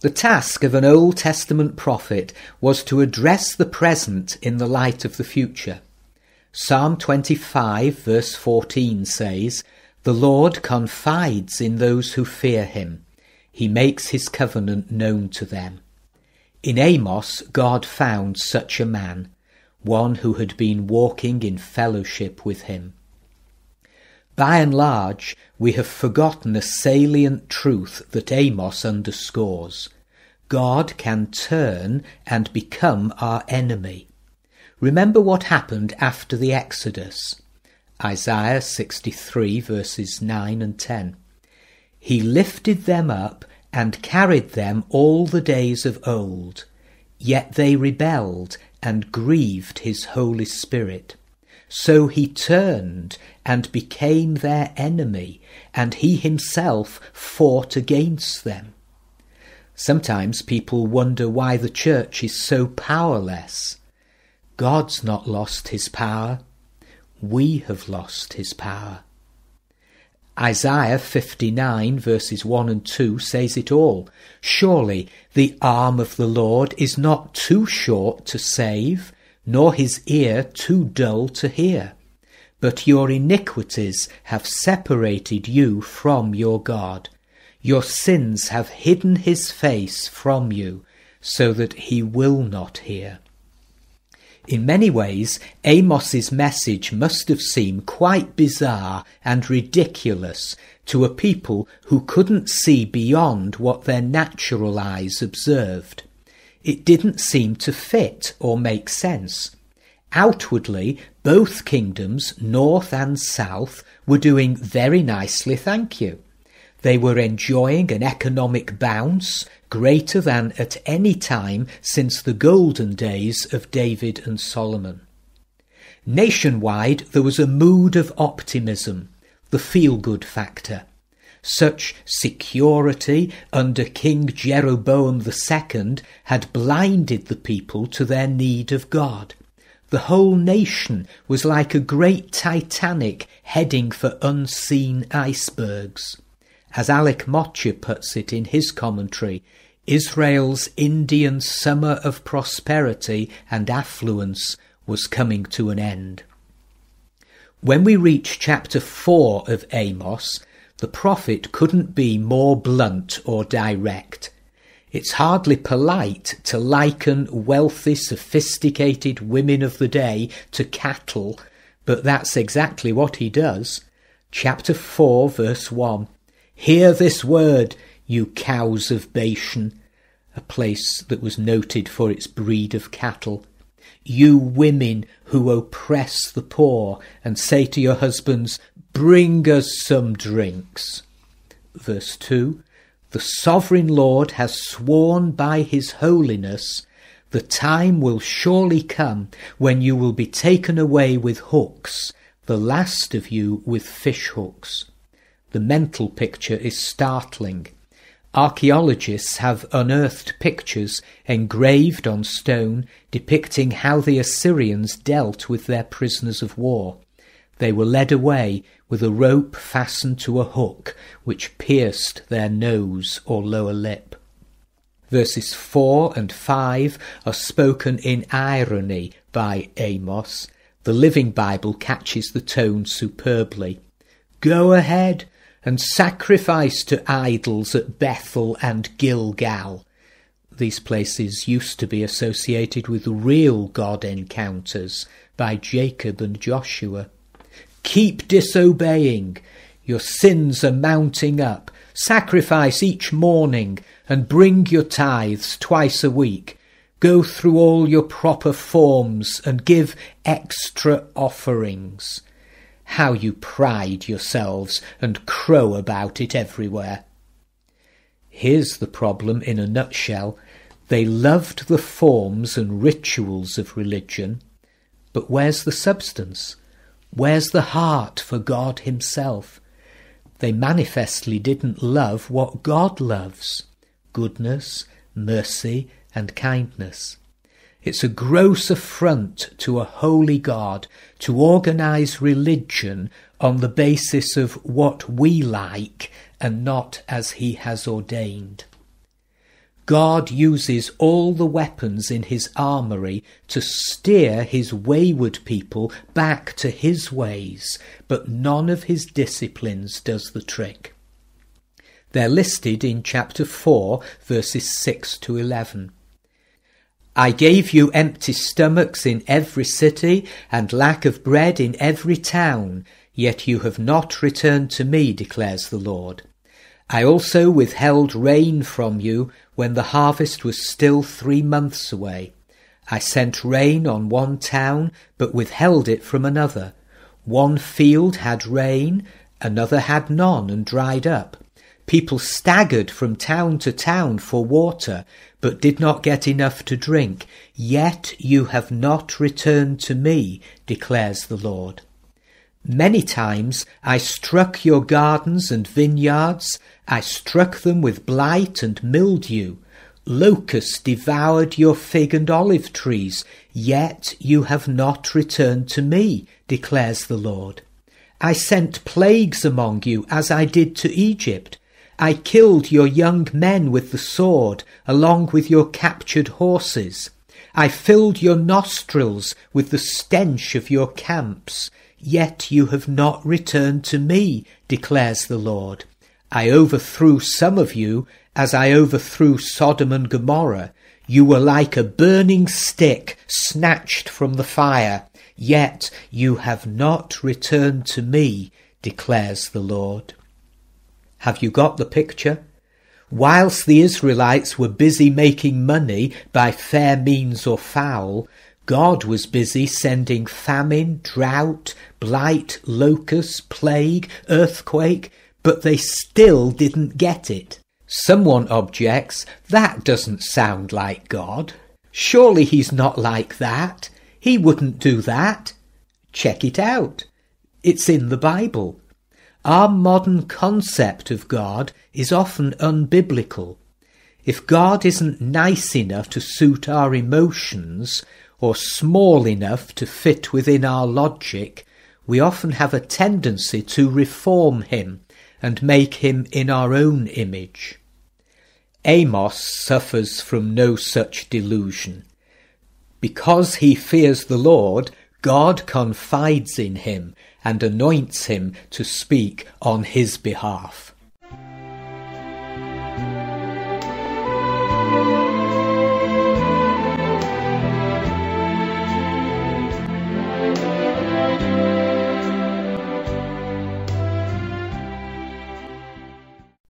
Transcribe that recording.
The task of an Old Testament prophet was to address the present in the light of the future. Psalm 25 verse 14 says, The Lord confides in those who fear him. He makes his covenant known to them. In Amos, God found such a man, one who had been walking in fellowship with him. By and large, we have forgotten a salient truth that Amos underscores. God can turn and become our enemy. Remember what happened after the Exodus. Isaiah 63 verses 9 and 10. He lifted them up and carried them all the days of old. Yet they rebelled and grieved his Holy Spirit. So he turned and became their enemy, and he himself fought against them. Sometimes people wonder why the church is so powerless. God's not lost his power. We have lost his power. Isaiah 59 verses 1 and 2 says it all. Surely the arm of the Lord is not too short to save, nor his ear too dull to hear. But your iniquities have separated you from your God. Your sins have hidden his face from you, so that he will not hear. In many ways, Amos's message must have seemed quite bizarre and ridiculous to a people who couldn't see beyond what their natural eyes observed. It didn't seem to fit or make sense. Outwardly, both kingdoms, north and south, were doing very nicely, thank you. They were enjoying an economic bounce greater than at any time since the golden days of David and Solomon. Nationwide, there was a mood of optimism, the feel good factor. Such security under King Jeroboam II had blinded the people to their need of God. The whole nation was like a great Titanic heading for unseen icebergs. As Alec Motyer puts it in his commentary, Israel's Indian summer of prosperity and affluence was coming to an end. When we reach chapter 4 of Amos, the prophet couldn't be more blunt or direct. It's hardly polite to liken wealthy, sophisticated women of the day to cattle, but that's exactly what he does. Chapter 4, verse 1 Hear this word, you cows of Bashan, a place that was noted for its breed of cattle. You women who oppress the poor and say to your husbands, Bring us some drinks. Verse 2 The sovereign Lord has sworn by his holiness, the time will surely come when you will be taken away with hooks, the last of you with fish hooks. The mental picture is startling. Archaeologists have unearthed pictures engraved on stone depicting how the Assyrians dealt with their prisoners of war. They were led away with a rope fastened to a hook which pierced their nose or lower lip. Verses 4 and 5 are spoken in irony by Amos. The Living Bible catches the tone superbly. Go ahead, and sacrifice to idols at Bethel and Gilgal. These places used to be associated with real God encounters by Jacob and Joshua. Keep disobeying. Your sins are mounting up. Sacrifice each morning and bring your tithes twice a week. Go through all your proper forms and give extra offerings. How you pride yourselves and crow about it everywhere. Here's the problem in a nutshell. They loved the forms and rituals of religion, but where's the substance? Where's the heart for God Himself? They manifestly didn't love what God loves goodness, mercy, and kindness. It's a gross affront to a holy God to organise religion on the basis of what we like and not as he has ordained. God uses all the weapons in his armoury to steer his wayward people back to his ways, but none of his disciplines does the trick. They're listed in chapter 4, verses 6 to 11. I gave you empty stomachs in every city, and lack of bread in every town, yet you have not returned to me, declares the Lord. I also withheld rain from you when the harvest was still three months away. I sent rain on one town, but withheld it from another. One field had rain, another had none and dried up. People staggered from town to town for water, but did not get enough to drink. Yet you have not returned to me, declares the Lord. Many times I struck your gardens and vineyards, I struck them with blight and mildew. Locusts devoured your fig and olive trees, yet you have not returned to me, declares the Lord. I sent plagues among you as I did to Egypt. I killed your young men with the sword, along with your captured horses. I filled your nostrils with the stench of your camps. Yet you have not returned to me, declares the Lord. I overthrew some of you as I overthrew Sodom and Gomorrah. You were like a burning stick snatched from the fire. Yet you have not returned to me, declares the Lord. Have you got the picture? Whilst the Israelites were busy making money by fair means or foul, God was busy sending famine, drought, blight, locust, plague, earthquake, but they still didn't get it. Someone objects, that doesn't sound like God. Surely he's not like that. He wouldn't do that. Check it out. It's in the Bible. Our modern concept of God is often unbiblical. If God isn't nice enough to suit our emotions, or small enough to fit within our logic, we often have a tendency to reform him and make him in our own image. Amos suffers from no such delusion. Because he fears the Lord, God confides in him and anoints him to speak on his behalf.